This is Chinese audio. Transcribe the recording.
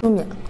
그 러.